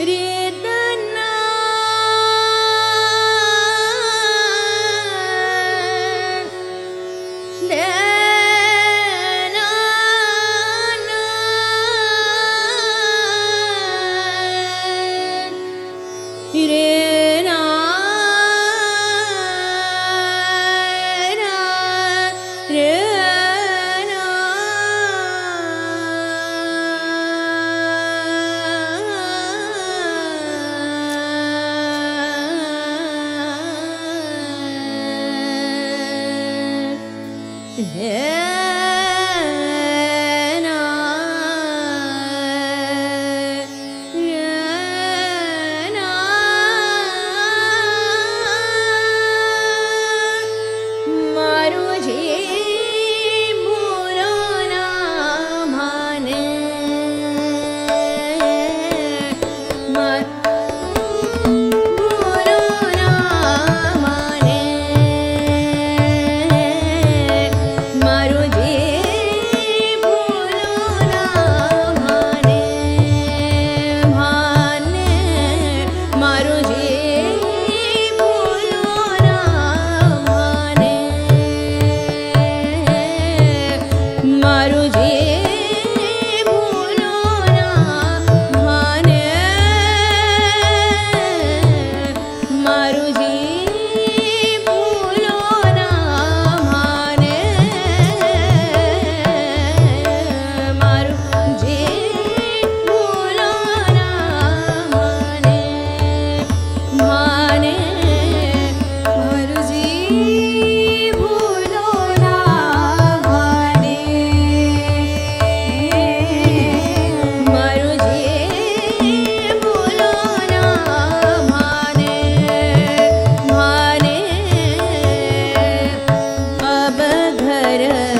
It is. Yeah. adoro her